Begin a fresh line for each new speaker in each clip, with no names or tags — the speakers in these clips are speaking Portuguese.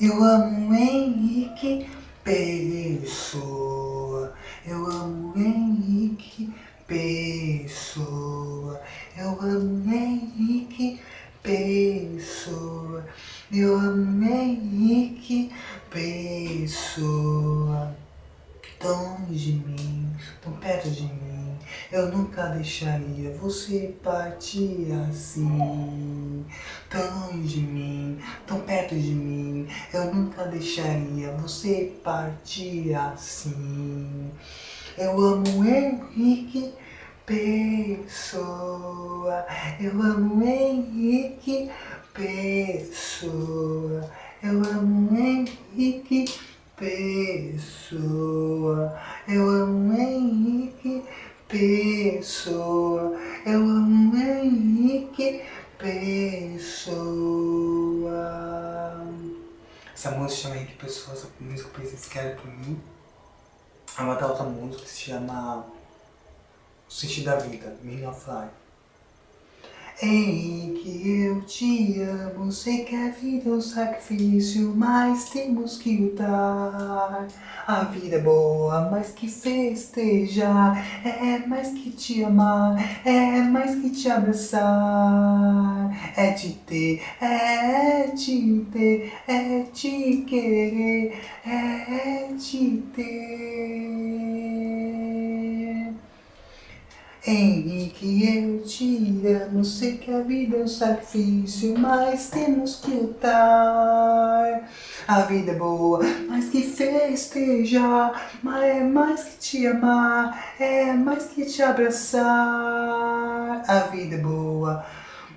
Eu amo Henrique Pessoa. Eu amo Henrique Pessoa. Eu amo Henrique Pessoa. Eu amo Henrique Pessoa. Tão de mim, tão perto de mim. Eu nunca deixaria você partir assim. Tão longe de mim, tão perto de mim. Eu nunca deixaria você partir assim. Eu amo Henrique Pessoa. Eu amo Henrique Pessoa. Eu amo Henrique Pessoa. Eu amo Henrique Pessoa. Eu amo Henrique Pessoa. Essa música chama Henrique Pessoa, essa música que vocês querem por mim. É uma outra música que se chama O Sentido da Vida, Meaning of Life. Henrique, eu te amo, sei que a vida é um sacrifício, mas temos que lutar. A vida é boa, mais que festejar, é mais que te amar, é mais que te abraçar. É te ter, é te ter, é te querer, é te ter. Henrique, eu te amo, sei que a vida é um sacrifício, mas temos que lutar. A vida é boa, mais que festejar, mas é mais que te amar, é mais que te abraçar. A vida é boa,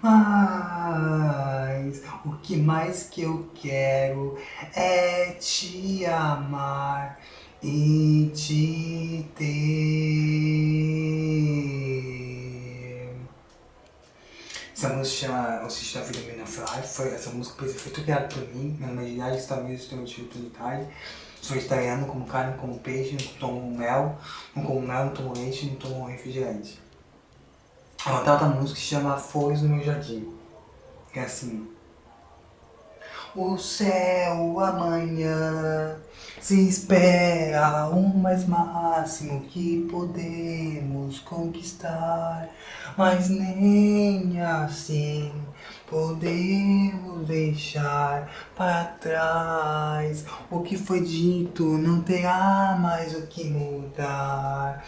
mas o que mais que eu quero é te amar e te ter. Essa música chama O Sistema Vida Mina Fly, foi essa música foi criada por mim, meu nome é Gigai, está mesmo, estou no tipo de Itália. Sou italiano, como carne, como peixe, não tomo mel, não como mel, não tomo leite, não tomo refrigerante. Uma outra música que chama Flores no meu jardim, que é assim. O céu amanhã se espera o mais máximo que podemos conquistar, mas nem assim podemos deixar para trás. O que foi dito não terá mais o que mudar.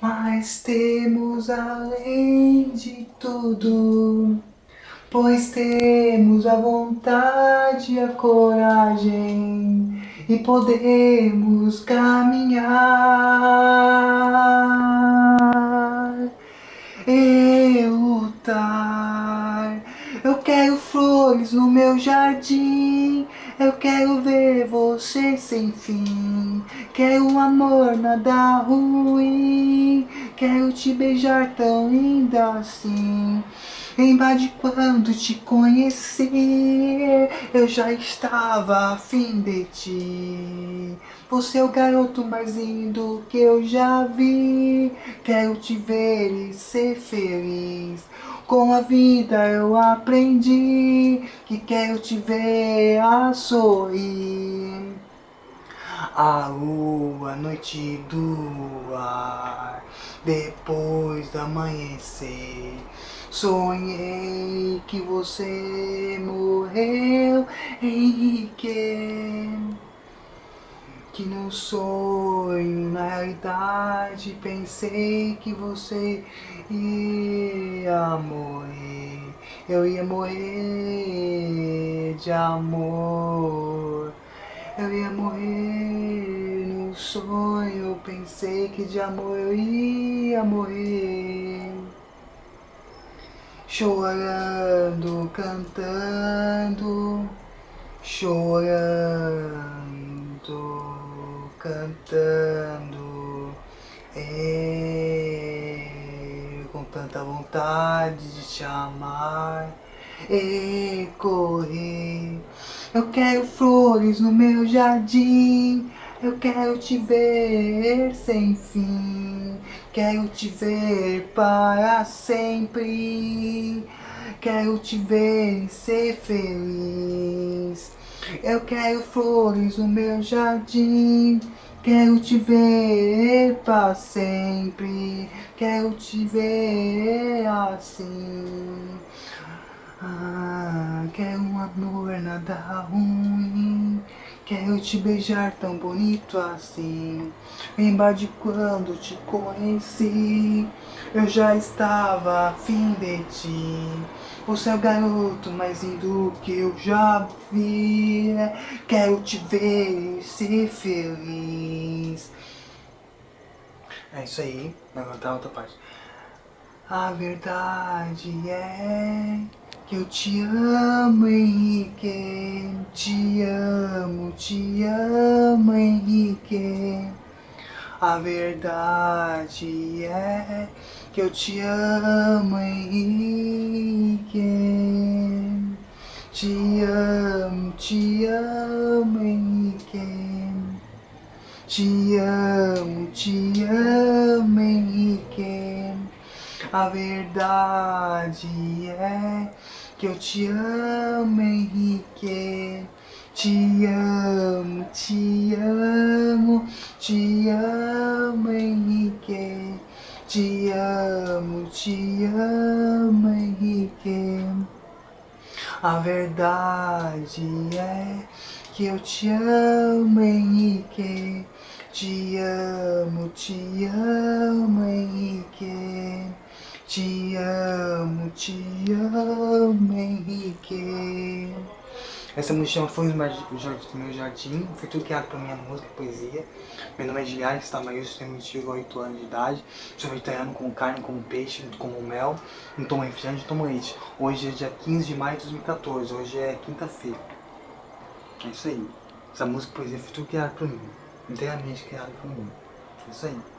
Mas temos além de tudo pois temos a vontade e a coragem e podemos caminhar no meu jardim. Eu quero ver você sem fim. Quero amor nada ruim. Quero te beijar tão linda assim. Invade quando te conheci, eu já estava afim de ti. Você é o garoto mais lindo que eu já vi. Quero te ver e ser feliz. Com a vida eu aprendi que quero te ver a sorrir. A lua, noite do ar, depois do amanhecer. Sonhei que você morreu, Henrique. Que no sonho, na realidade, pensei que você ia morrer. Eu ia morrer de amor. Eu ia morrer no sonho. Pensei que de amor eu ia morrer chorando, cantando, chorando, cantando, é, com tanta vontade de te amar e correr. Eu quero flores no meu jardim, eu quero te ver sem fim. Quero te ver para sempre. Quero te ver ser feliz. Eu quero flores no meu jardim. Quero te ver para sempre. Quero te ver assim. Ah, quero um amor nada ruim. Quero te beijar tão bonito assim. Lembra de quando te conheci. Eu já estava afim de ti. Você é o garoto mais lindo que eu já vi. Quero te ver e ser feliz. É isso aí. Vai cantar outra parte. A verdade é eu te amo, Henrique. Te amo, te amo, Henrique. A verdade é que eu te amo, Henrique. Te amo, te amo, Henrique. Te amo, te amo, Henrique. A verdade é que eu te amo, Henrique. Te amo, te amo, te amo, Henrique. Te amo, te amo, Henrique. A verdade é que eu te amo, Henrique. Te amo, te amo, Henrique. Te amo, te amo, Henrique. Essa música foi do meu jardim, foi tudo criado por minha música e poesia. Meu nome é Giliari Stamarilson, tenho 28 anos de idade. Sou vegetariano com carne, como peixe, como mel. Não tomo refrigerante, tomo leite. Hoje é dia 15 de maio de 2014, hoje é quinta-feira. É isso aí. Essa música e poesia foi tudo criado por mim. Inteiramente criado por mim. É isso aí.